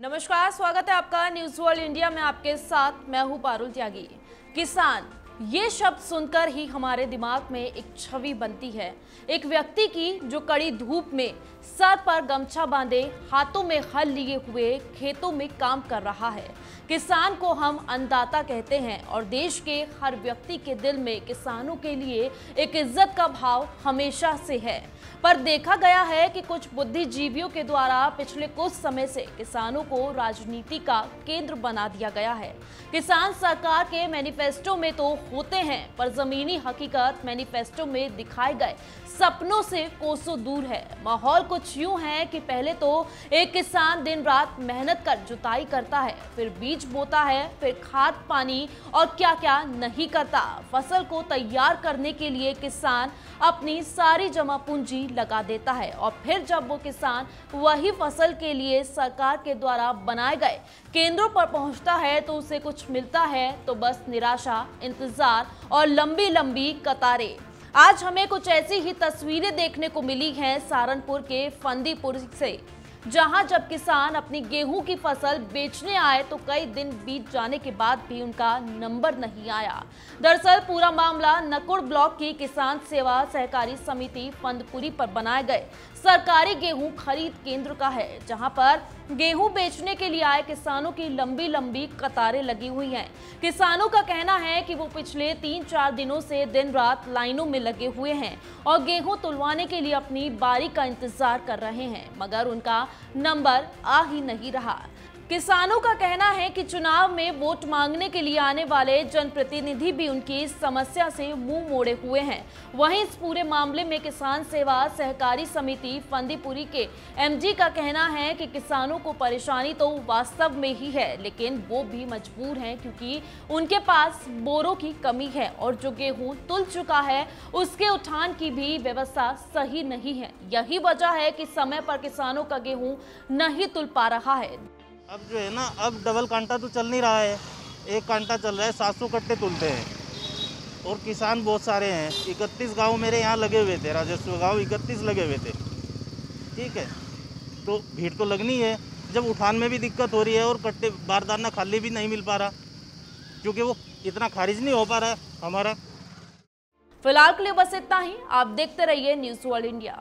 नमस्कार, स्वागत है आपका न्यूज़ वर्ल्ड इंडिया में आपके साथ। मैं हूँ पारुल त्यागी। किसान ये शब्द सुनकर ही हमारे दिमाग में एक छवि बनती है। एक व्यक्ति की जो कड़ी धूप में सर पर गमछा बांधे, हाथों में हल लिए हुए खेतों में काम कर रहा है। किसान को हम अन्नदाता कहते हैं और देश के हर व्यक्ति के दिल में किसानों के लिए एक इज़्ज़त का भाव हमेशा से है। पर देखा गया है कि कुछ बुद्धिजीवियों के द्वारा पिछले कुछ समय से किसानों को राजनीति का केंद्र बना दिया गया है। किसान सरकार के मैनिफेस्टो में तो होते हैं, पर जमीनी हकीकत मैनिफेस्टो में दिखाए गए सपनों से कोसों दूर है। माहौल कुछ यूँ है कि पहले तो एक किसान दिन रात मेहनत कर जुताई करता है, फिर बीज बोता है, फिर खाद, पानी और क्या क्या नहीं करता। फ़सल को तैयार करने के लिए किसान अपनी सारी जमा पूंजी लगा देता है और फिर जब वो किसान वही फ़सल के लिए सरकार के द्वारा बनाए गए केंद्रों पर पहुँचता है तो उसे कुछ मिलता है तो बस निराशा, इंतज़ार और लंबी लंबी कतारें। आज हमें कुछ ऐसी ही तस्वीरें देखने को मिली हैं सहारनपुर के फंदीपुर से। जहाँ जब किसान अपनी गेहूँ की फ़सल बेचने आए तो कई दिन बीत जाने के बाद भी उनका नंबर नहीं आया। दरअसल पूरा मामला नकुड़ ब्लॉक की किसान सेवा सहकारी समिति फंदपुरी पर बनाए गए। सरकारी गेहूँ खरीद केंद्र का है, जहाँ पर गेहूँ बेचने के लिए आए किसानों की लंबी लंबी कतारें लगी हुई हैं। किसानों का कहना है कि वो पिछले तीन चार दिनों से दिन रात लाइनों में लगे हुए हैं और गेहूँ तुलवाने के लिए अपनी बारी का इंतज़ार कर रहे हैं, मगर उनका नंबर आ ही नहीं रहा। किसानों का कहना है कि चुनाव में वोट मांगने के लिए आने वाले जनप्रतिनिधि भी उनकी इस समस्या से मुँह मोड़े हुए हैं। वहीं इस पूरे मामले में किसान सेवा सहकारी समिति फंदीपुरी के एमजी का कहना है कि किसानों को परेशानी तो वास्तव में ही है, लेकिन वो भी मजबूर हैं क्योंकि उनके पास बोरों की कमी है और जो गेहूँ तुल चुका है, उसके उठान की भी व्यवस्था सही नहीं है। यही वजह है कि समय पर किसानों का गेहूँ नहीं तुल पा रहा है। अब जो है ना, अब डबल कांटा तो चल नहीं रहा है। एक कांटा चल रहा है सात सौ कट्टे तुलते हैं। और किसान बहुत सारे हैं। इकतीस गाँव मेरे यहाँ लगे हुए थे, राजस्व गाँव इकतीस लगे हुए थे। ठीक है? तो भीड़ तो लगनी है। जब उठान में भी दिक्कत हो रही है और कट्टे बारदाना खाली भी नहीं मिल पा रहा, क्योंकि वो इतना खारिज नहीं हो पा रहा है हमारा। फ़िलहाल के लिए बस इतना ही। आप देखते रहिए न्यूज़ वर्ल्ड इंडिया